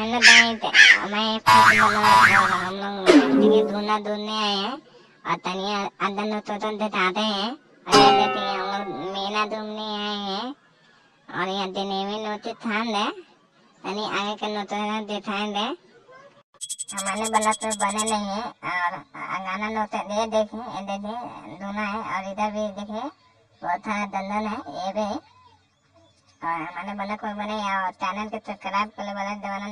hello ना मैं फिर मतलब हम लोग देखिए धुना दूधने आए हैं और तनिया अंदर तो तो दिखाते हैं और ये देखिए हम लोग मेला दूमने आए हैं और यहाँ देने में नोते थान दे तनी आगे के नोते दिखाएँ दे हमारे बल्ला तो बने नहीं है और अंगाना नोते दे देखिए ये देखिए धुना है और इधर भी देखिए बहुत सारा दंदन है ये भी और हमारे बल्ला कोई बने या चैनल के सब्सक्राइब कर ले बल्ला दवाना